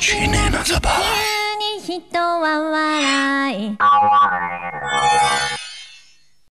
口ねなざば。急に人は笑う。